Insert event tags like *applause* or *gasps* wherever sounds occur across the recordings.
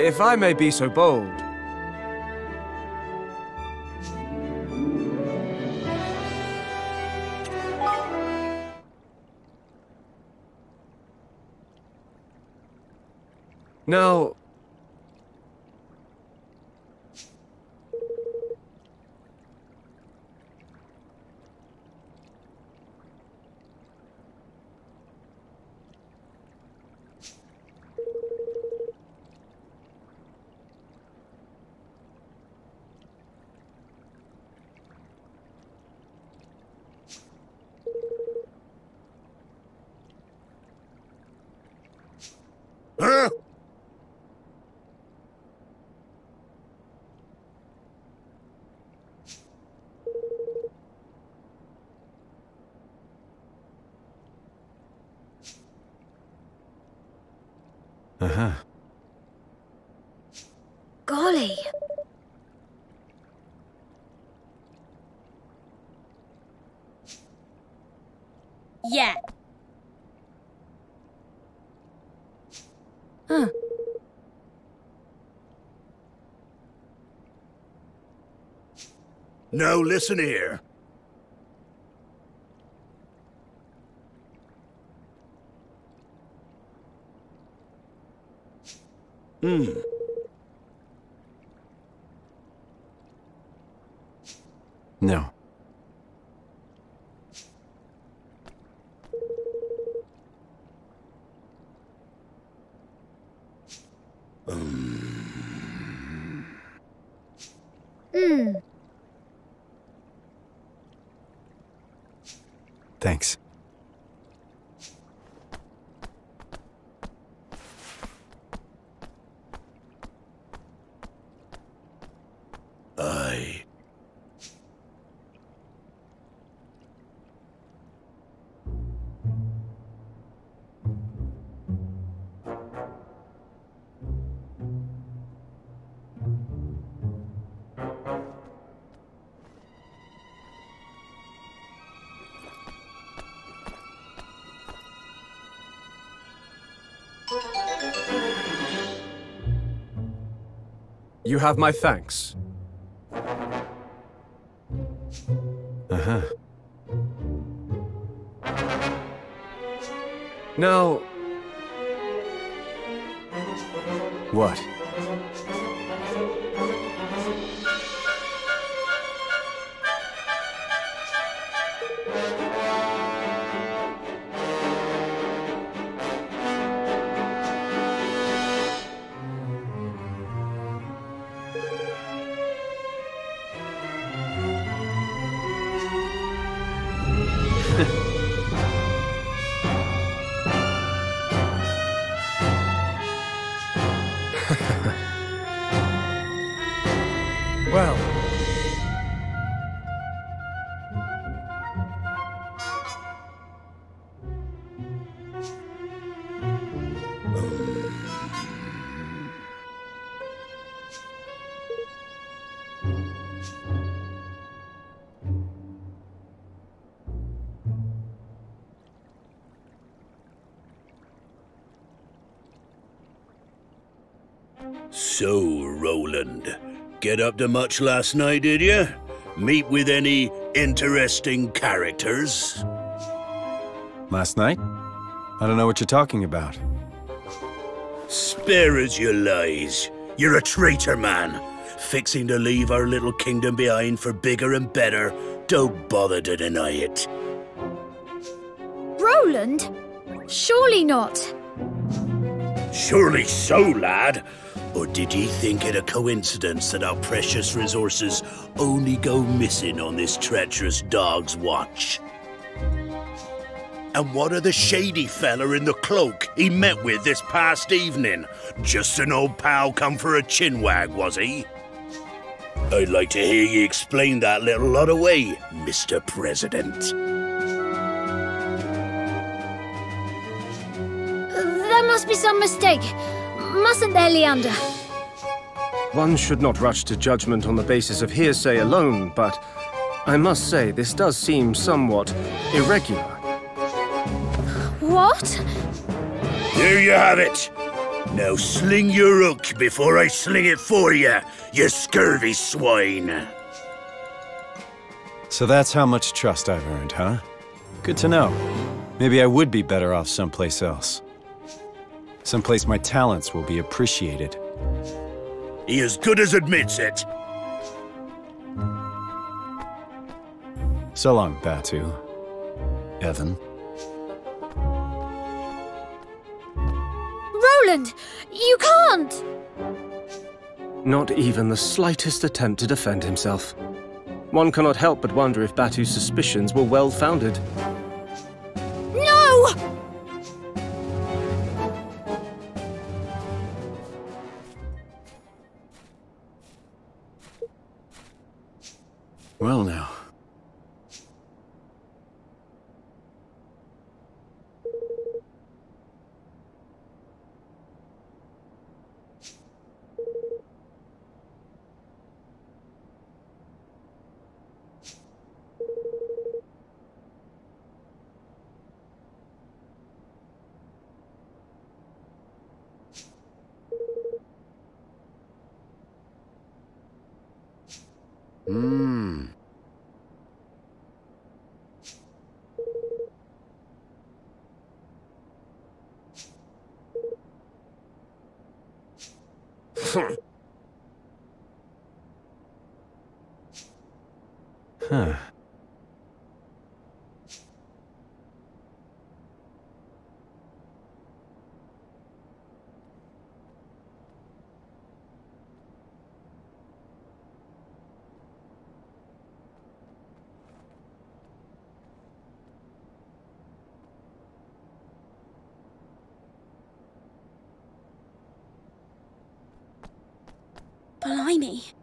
If I may be so bold, Now, Huh? uh-huh. Golly. Yeah. Huh. Now listen here. Hmm. No. You have my thanks. Uh-huh. Now... What? Well... get up to much last night, did you? Meet with any interesting characters? Last night? I don't know what you're talking about. Spare us your lies. You're a traitor, man. Fixing to leave our little kingdom behind for bigger and better. Don't bother to deny it. Roland? Surely not. Surely so, lad. Or did ye think it a coincidence that our precious resources only go missing on this treacherous dog's watch? And what of the shady fella in the cloak he met with this past evening? Just an old pal come for a chinwag, was he? I'd like to hear ye explain that little lot away, Mr. President. There must be some mistake. Mustn't there, Leander? One should not rush to judgment on the basis of hearsay alone, but I must say this does seem somewhat irregular. What? Here you have it. Now sling your hook before I sling it for you, you scurvy swine. So that's how much trust I've earned, huh? Good to know. Maybe I would be better off someplace else. Someplace my talents will be appreciated. He as good as admits it. So long, Batu. Evan. Roland! You can't! Not even the slightest attempt to defend himself. One cannot help but wonder if Batu's suspicions were well-founded. Well now. Mmm. *laughs* huh. Blimey.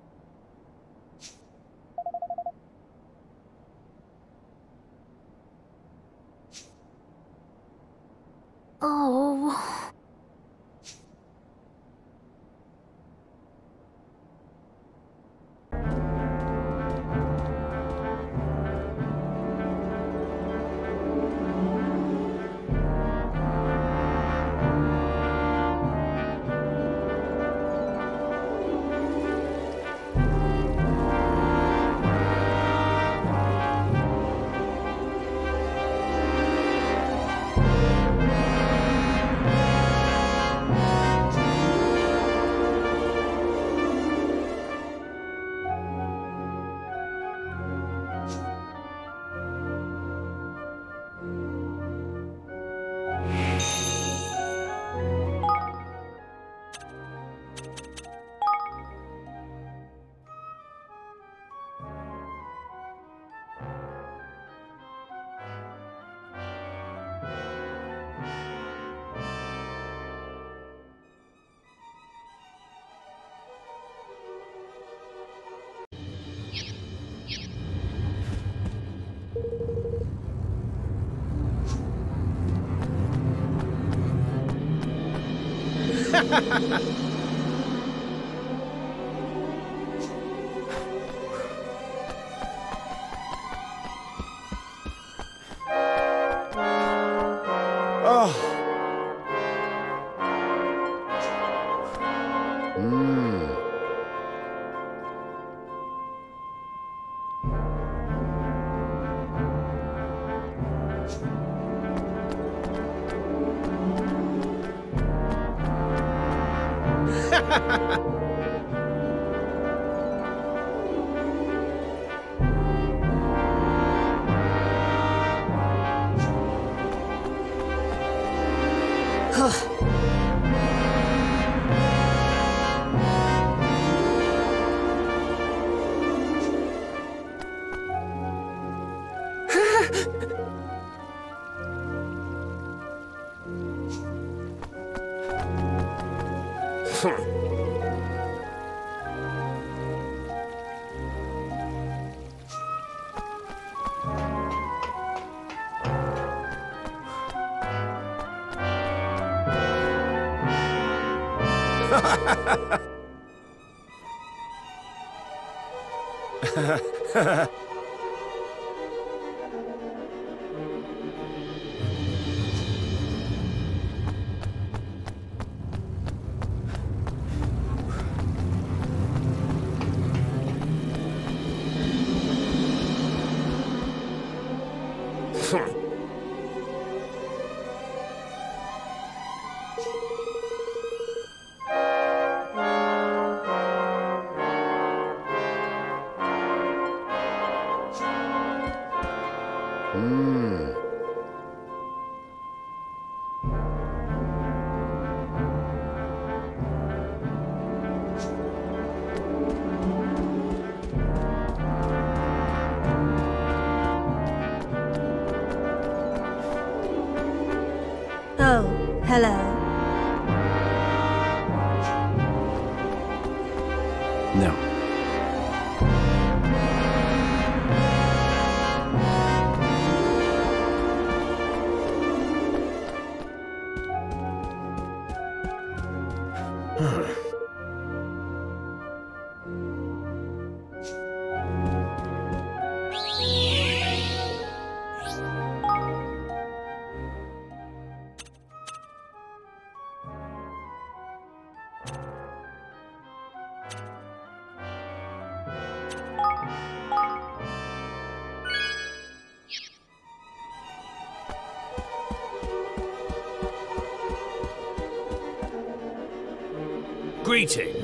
Oh. Oh. Mmm. うん。Greetings.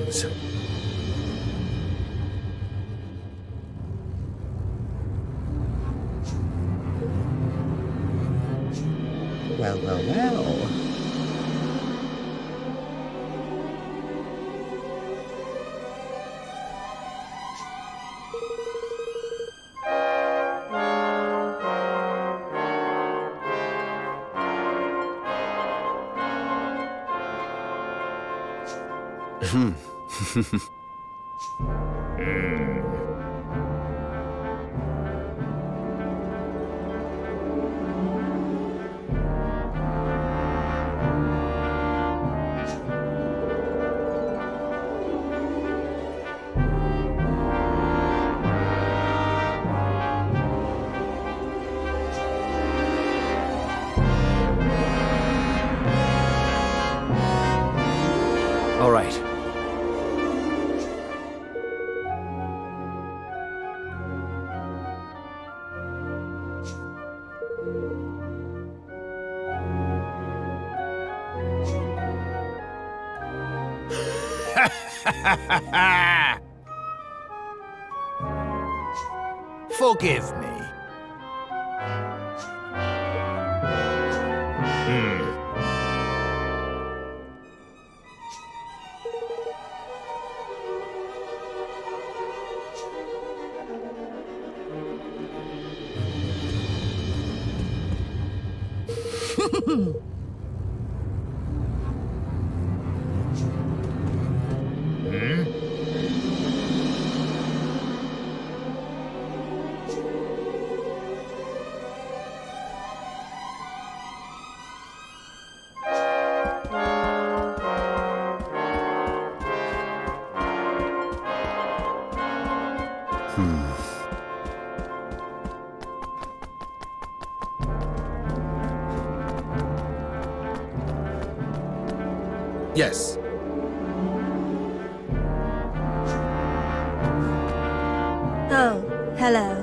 All *laughs* *laughs* hello.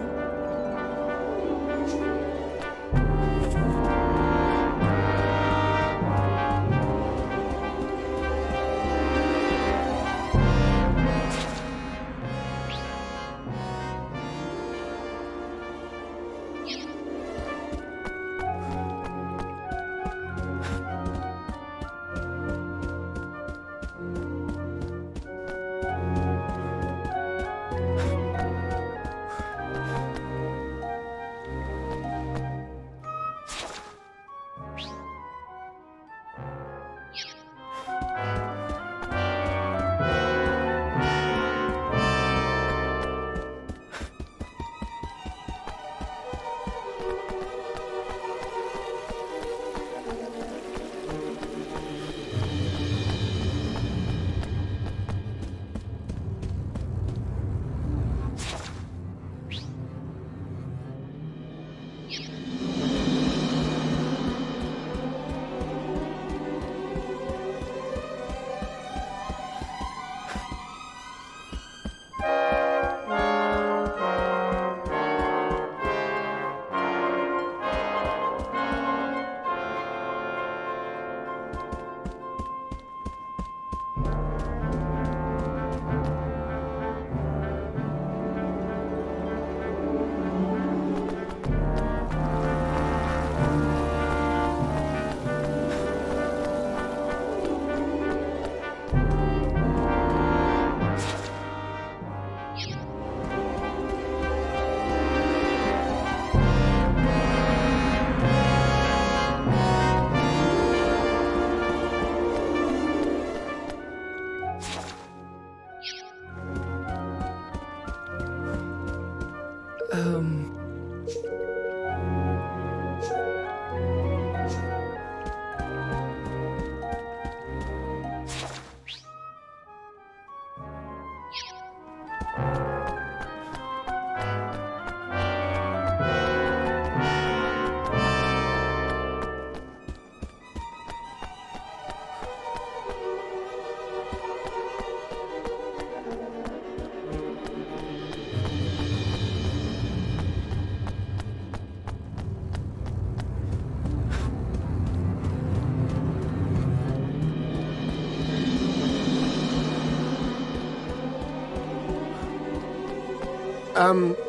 Um,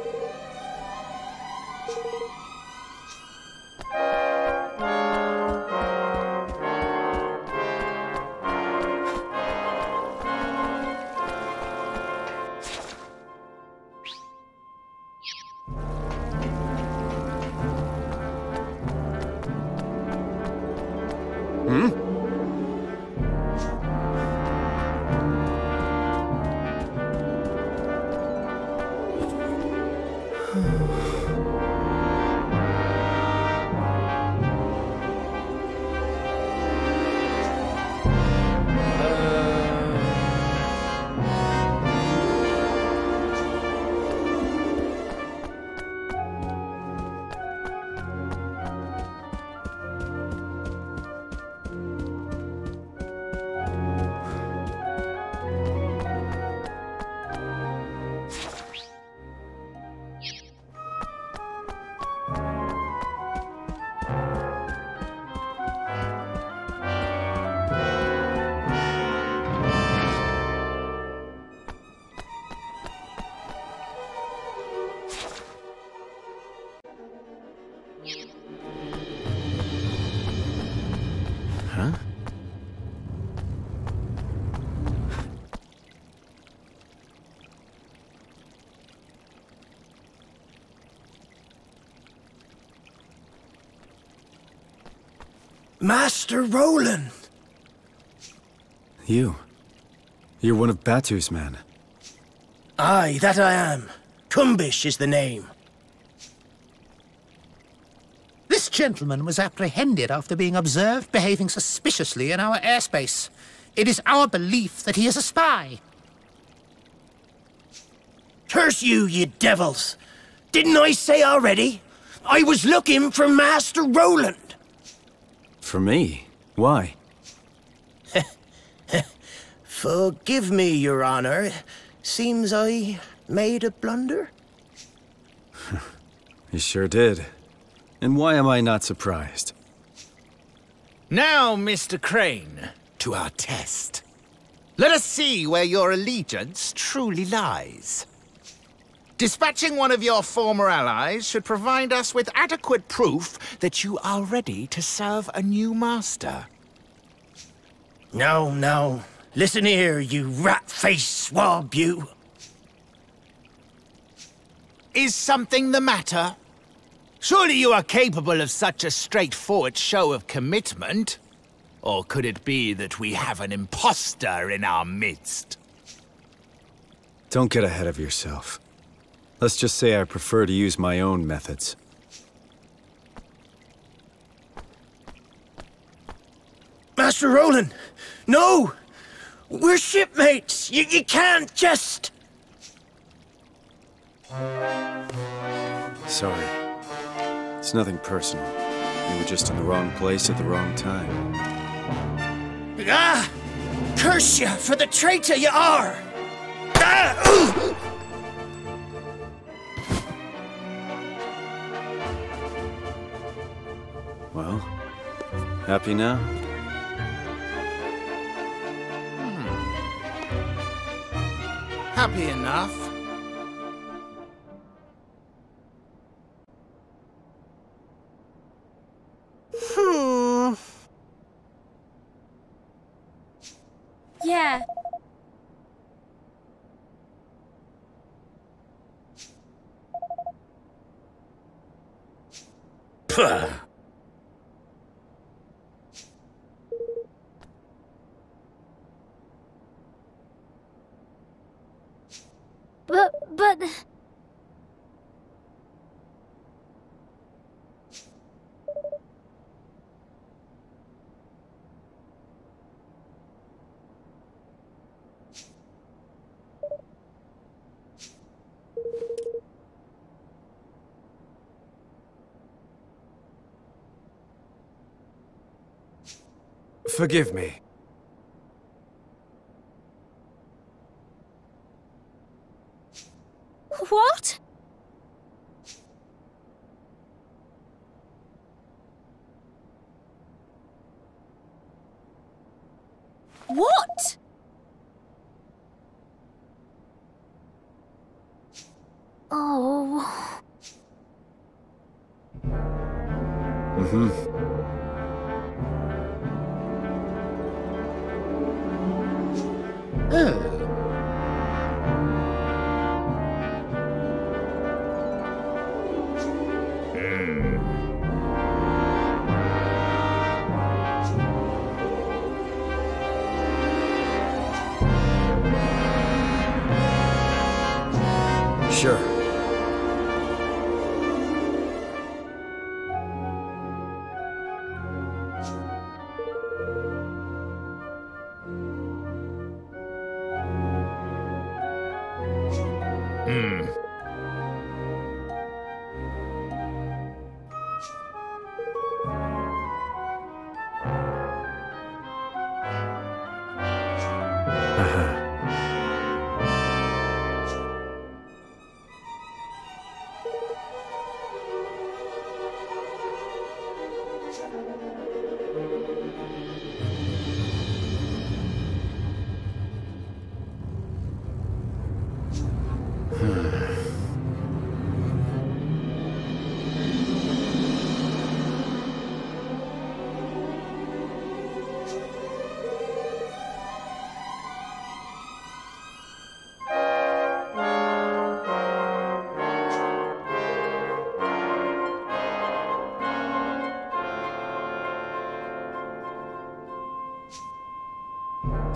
Master Roland! You. You're one of Batu's men. Aye, that I am. Kumbish is the name. This gentleman was apprehended after being observed behaving suspiciously in our airspace. It is our belief that he is a spy. Curse you, ye devils! Didn't I say already? I was looking for Master Roland. For me? Why? *laughs* Forgive me, Your Honor. Seems I made a blunder. *laughs* You sure did. And why am I not surprised? Now, Mr. Crane, to our test. Let us see where your allegiance truly lies. Dispatching one of your former allies should provide us with adequate proof that you are ready to serve a new master. No, no. Listen here, you rat-faced swab, you. Is something the matter? Surely you are capable of such a straightforward show of commitment? Or could it be that we have an impostor in our midst? Don't get ahead of yourself. Let's just say I prefer to use my own methods. Master Roland! No! We're shipmates! You, you can't just... Sorry. It's nothing personal. You were just in the wrong place at the wrong time. Ah! Curse you for the traitor you are! Ah! Well, happy now? Happy enough. Hmm. Yeah. Puh. But, but... Forgive me.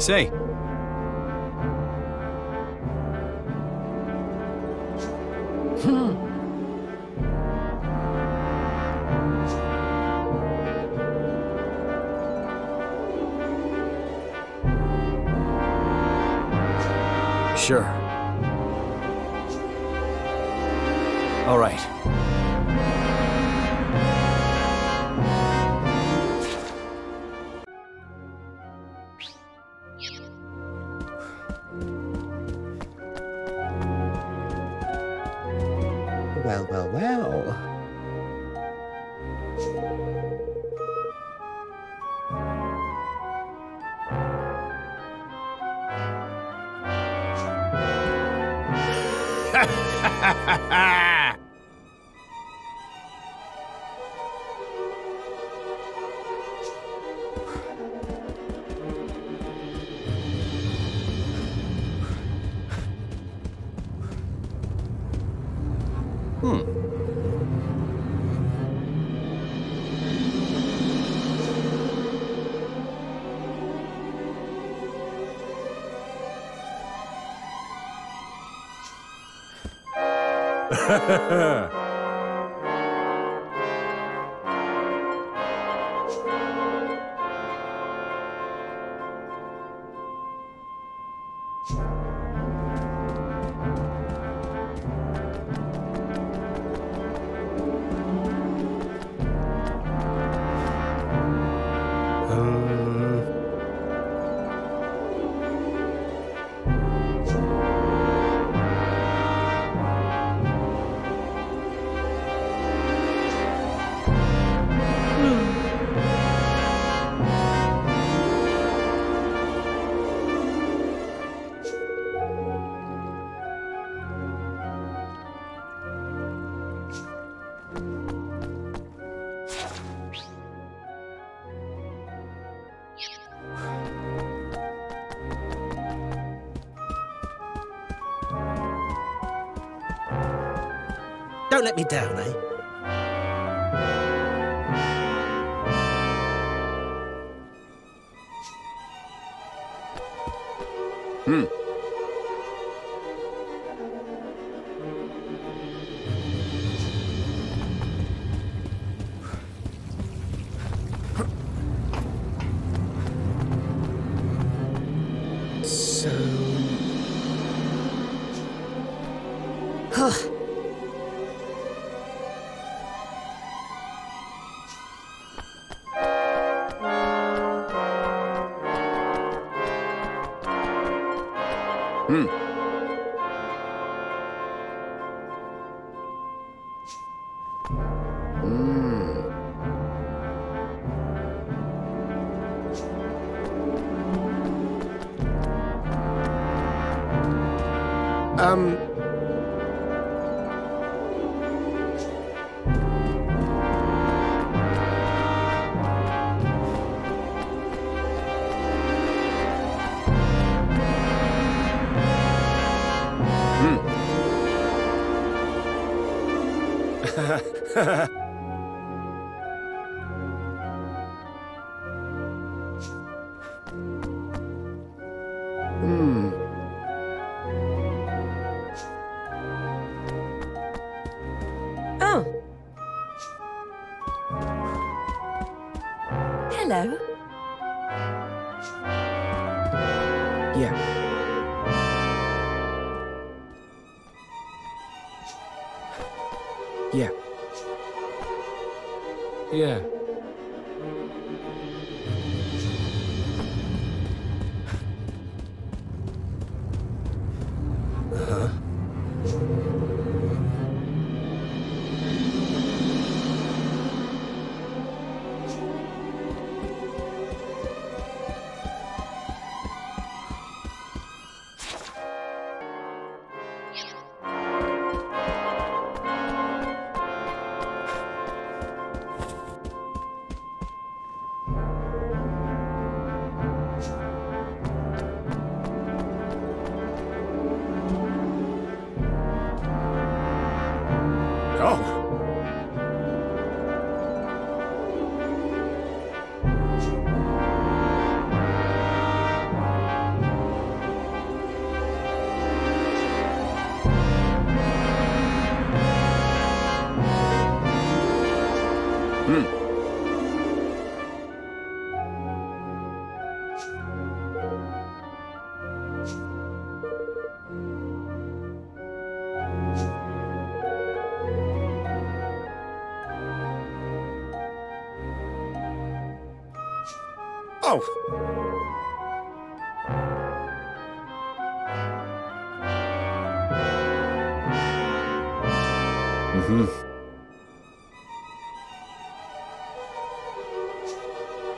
Say. Don't hmm. *laughs* *laughs* let me down, eh?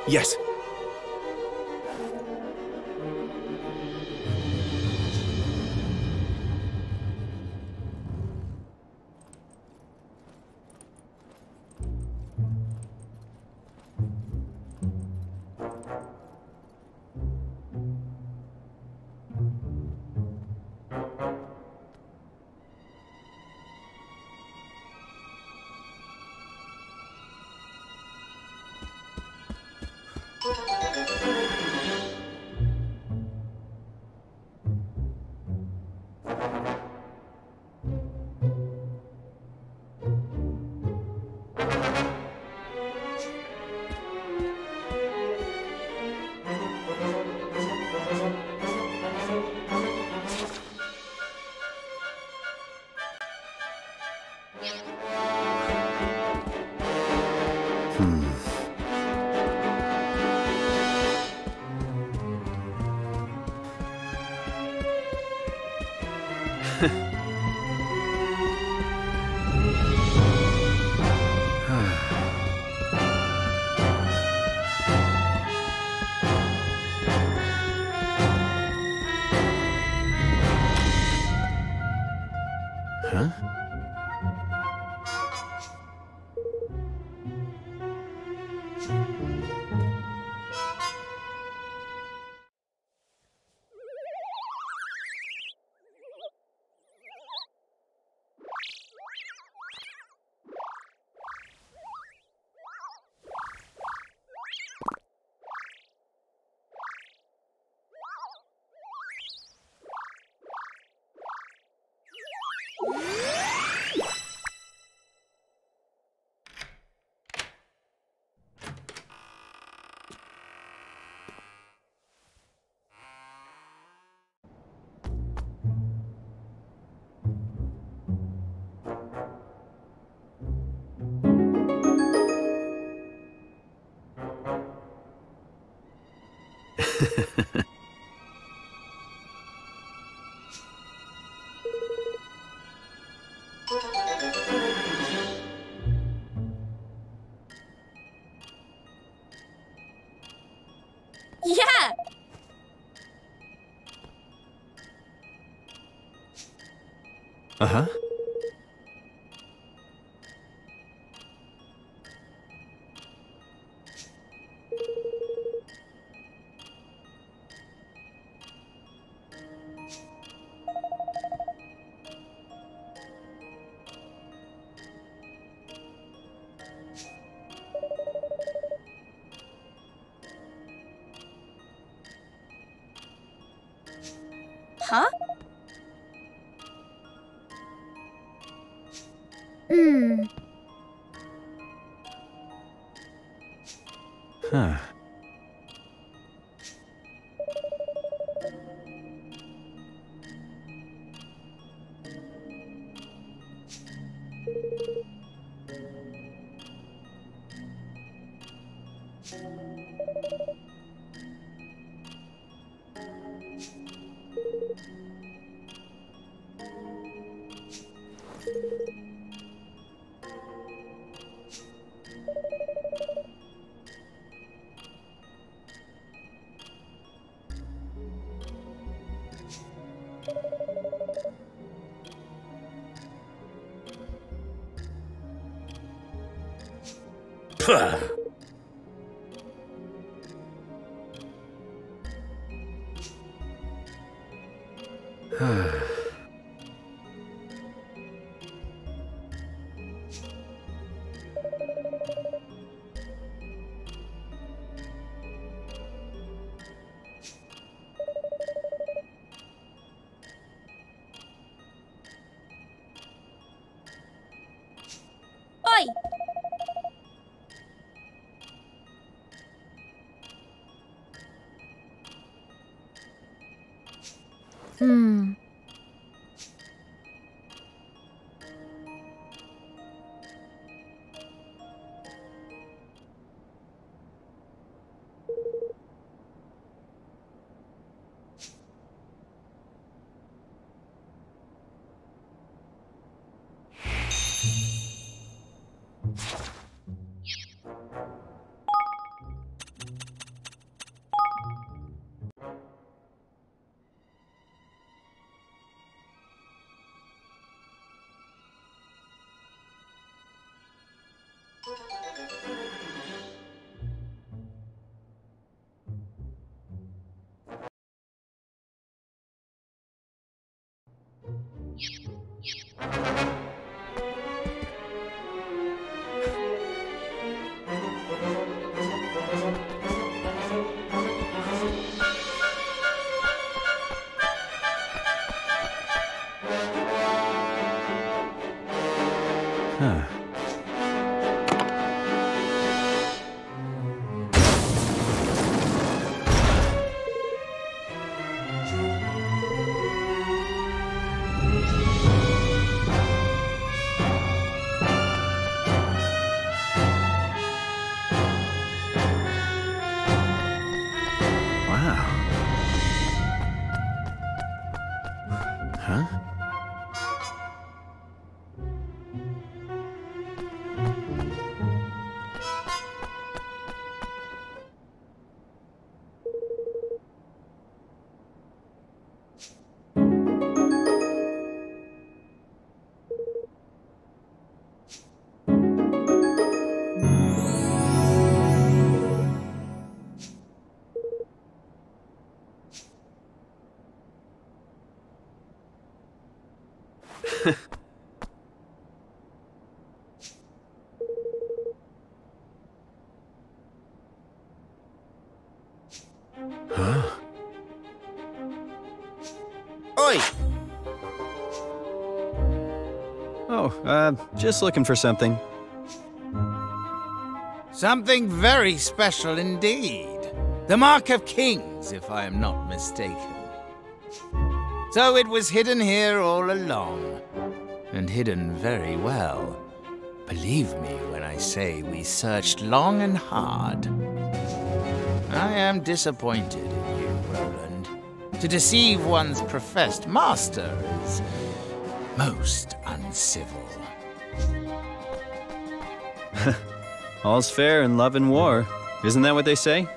Yes. Yeah. Uh-huh. Puh. Huh. Uh, just looking for something. Something very special indeed. The Mark of Kings, if I am not mistaken. So it was hidden here all along. And hidden very well. Believe me when I say we searched long and hard. I am disappointed in you, Roland. To deceive one's professed master is most uncivil. *laughs* All's fair in love and war. Isn't that what they say?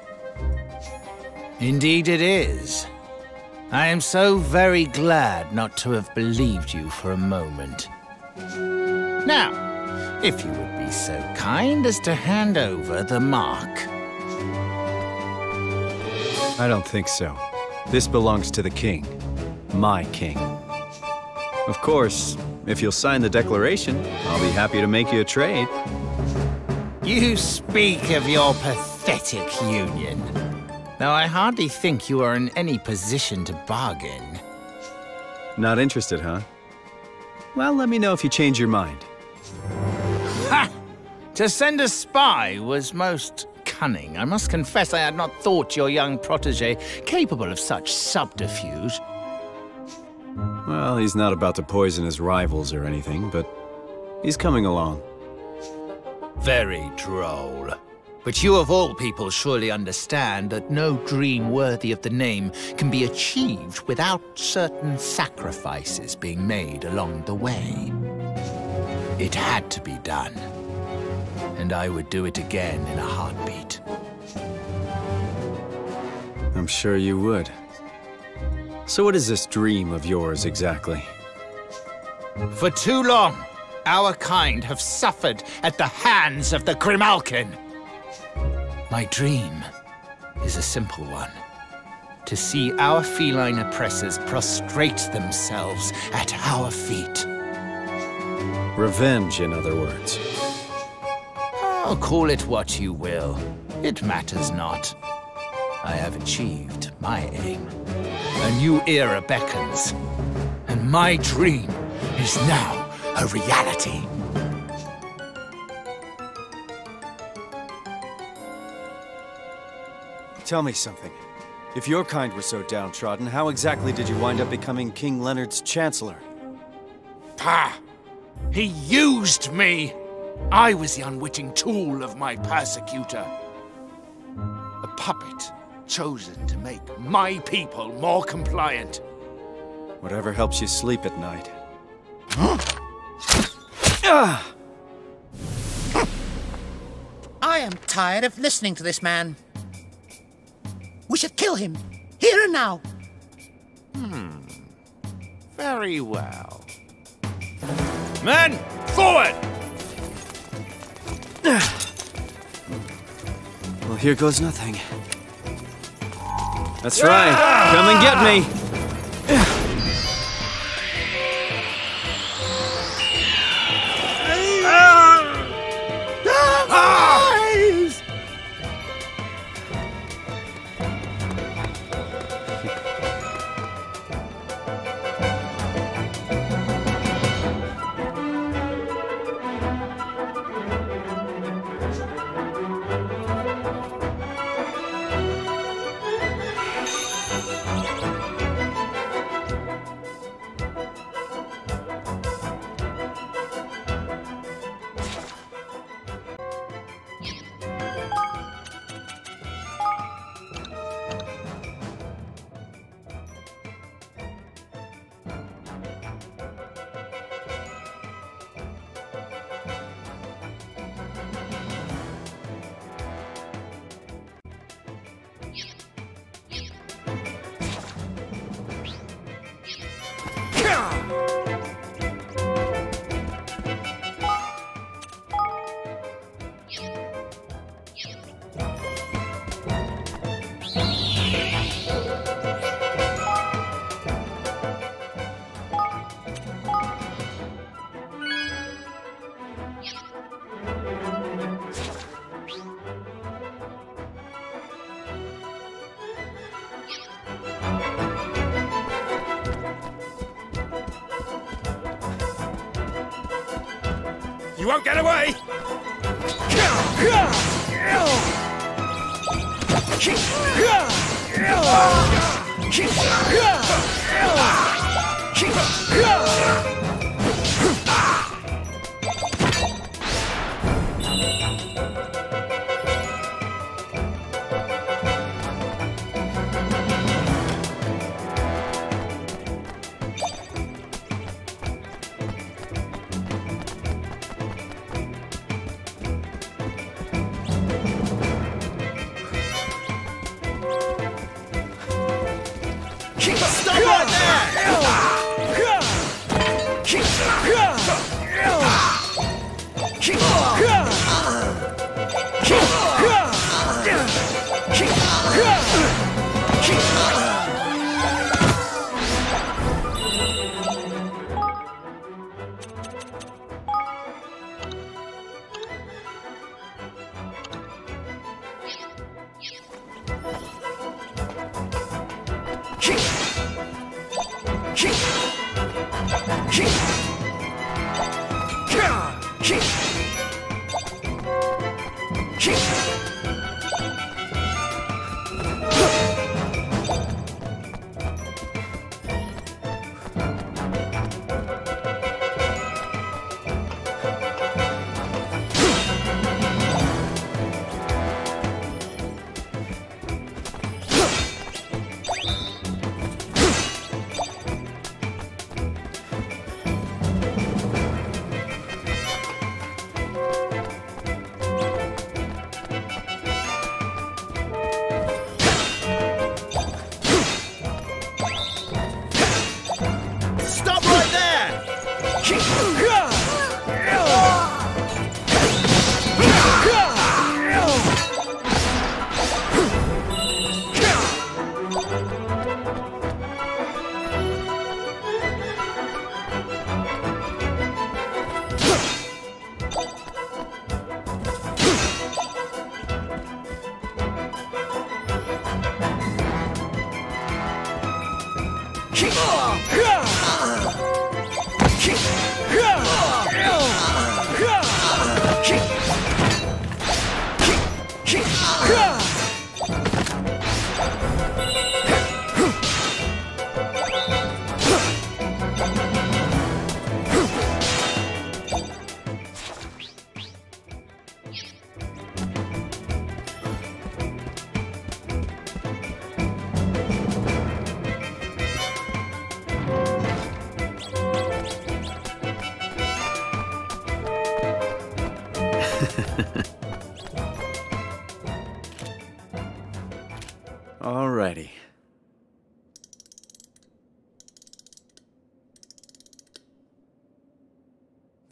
Indeed it is. I am so very glad not to have believed you for a moment. Now, if you would be so kind as to hand over the mark. I don't think so. This belongs to the king. My king. Of course, if you'll sign the declaration, I'll be happy to make you a trade. You speak of your pathetic union. Though I hardly think you are in any position to bargain. Not interested, huh? Well, let me know if you change your mind. Ha! To send a spy was most cunning. I must confess I had not thought your young protege capable of such subterfuge. Well, he's not about to poison his rivals or anything, but he's coming along. Very droll. But you of all people surely understand that no dream worthy of the name can be achieved without certain sacrifices being made along the way. It had to be done. And I would do it again in a heartbeat. I'm sure you would. So what is this dream of yours exactly? For too long, our kind have suffered at the hands of the Grimalkin. My dream is a simple one. To see our feline oppressors prostrate themselves at our feet. Revenge, in other words. Oh, call it what you will. It matters not. I have achieved my aim. A new era beckons. And my dream is now a reality. Tell me something. If your kind were so downtrodden, how exactly did you wind up becoming King Leonard's Chancellor? Pah! He used me! I was the unwitting tool of my persecutor. A puppet chosen to make my people more compliant. Whatever helps you sleep at night. *gasps* I am tired of listening to this man. We should kill him, here and now. Hmm. Very well. Men, forward! Well, here goes nothing. That's right. Come and get me. You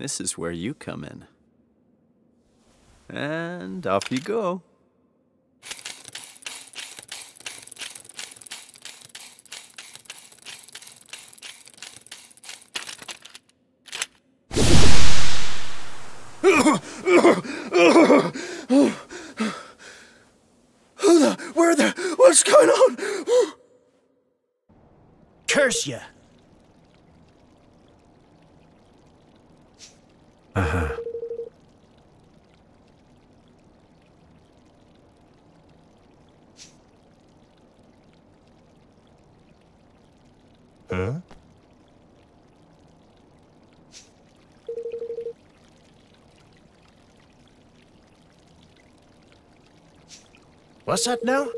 This is where you come in. And off you go. Who the? Where the? What's going on? Curse ya! Uh-huh. Huh? That now?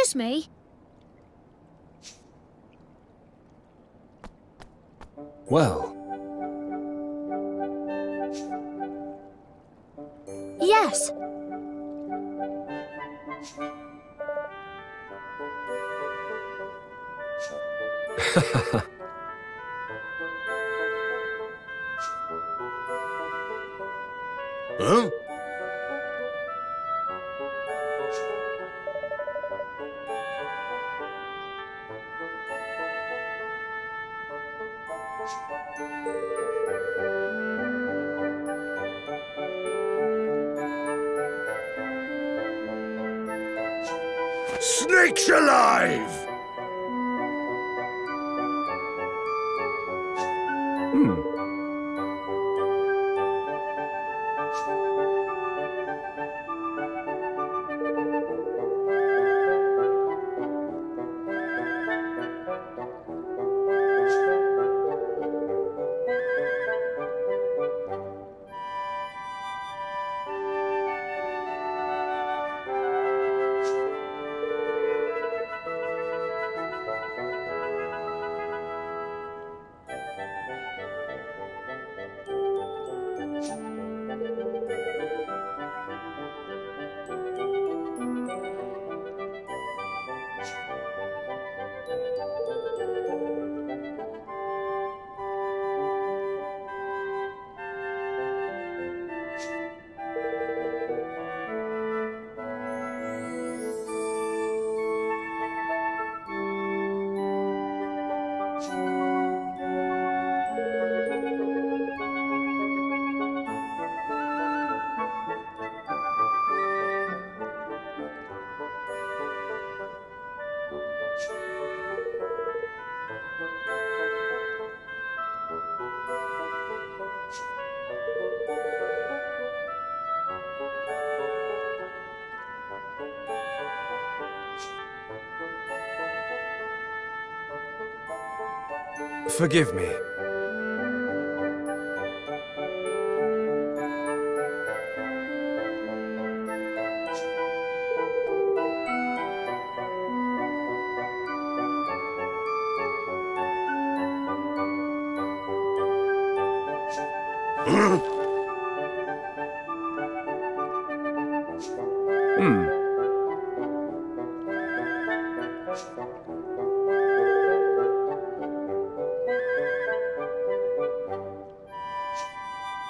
Excuse me? Forgive me. *clears throat* Hmm.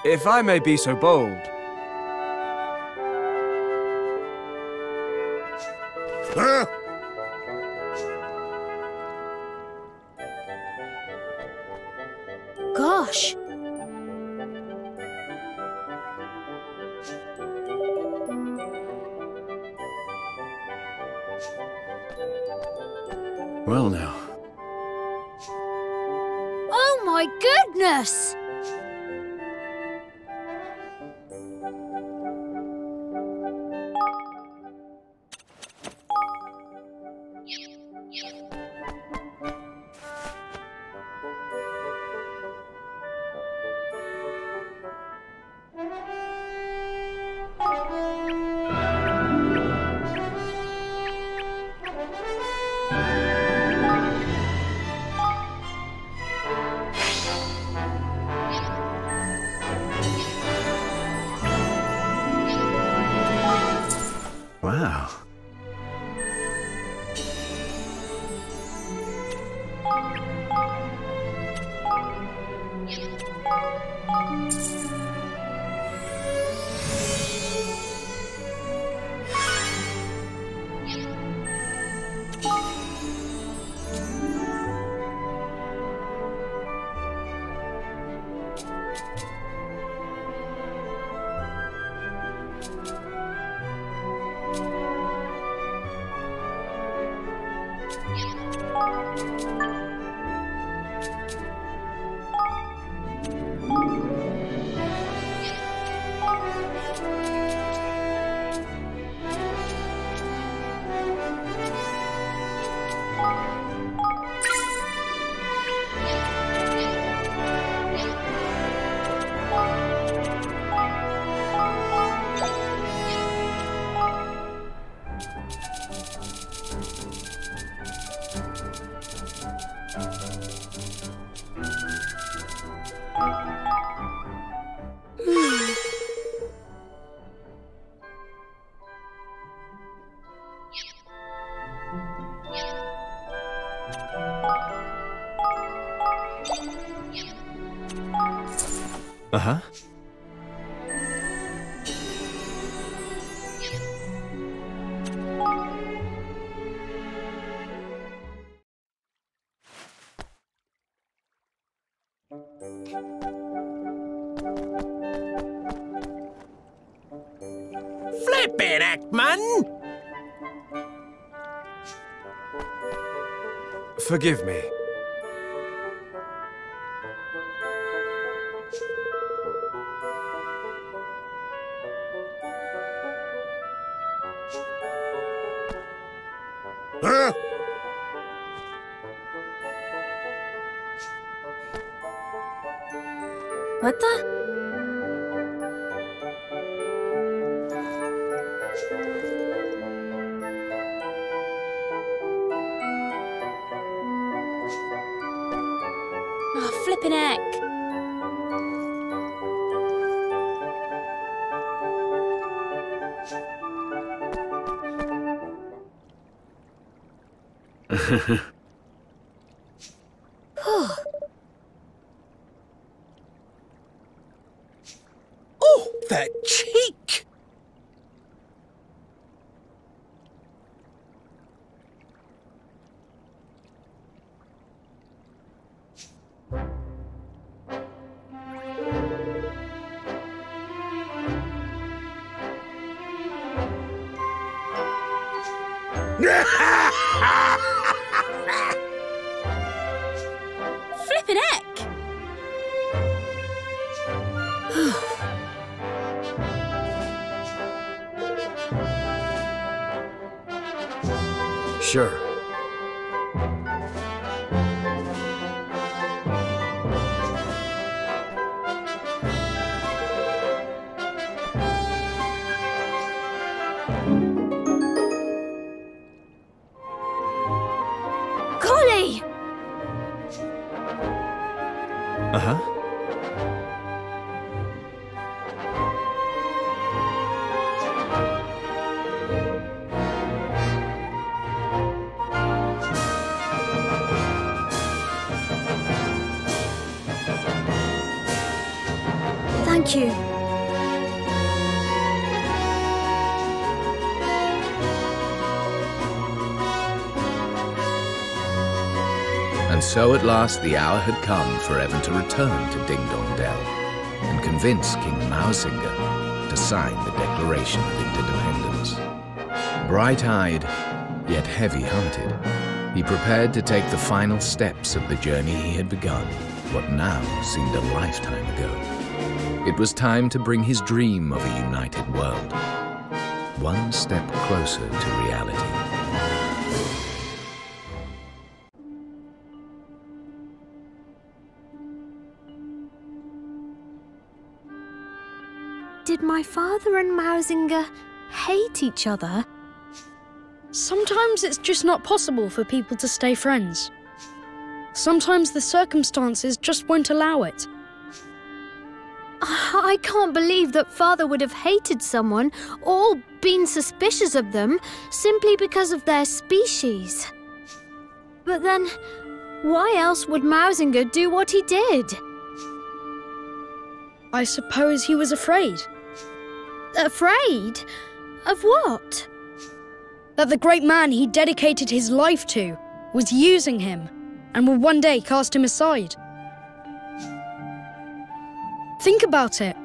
If I may be so bold, Huh? forgive me. Oh, *laughs* And so at last the hour had come for Evan to return to Ding Dong Dell and convince King Mao Mausinger to sign the Declaration of Interdependence. Bright-eyed, yet heavy-hearted, he prepared to take the final steps of the journey he had begun, what now seemed a lifetime ago. It was time to bring his dream of a united world one step closer to reality. Did my father and Mausinger hate each other? Sometimes it's just not possible for people to stay friends. Sometimes the circumstances just won't allow it. Ah, I can't believe that father would have hated someone or been suspicious of them simply because of their species. But then, why else would Mausinger do what he did? I suppose he was afraid. Afraid? Of what? That the great man he dedicated his life to was using him and would one day cast him aside. Think about it.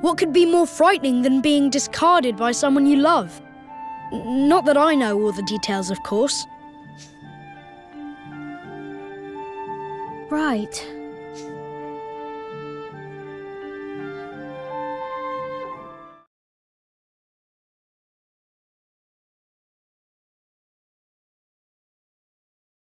What could be more frightening than being discarded by someone you love? Not that I know all the details, of course. Right.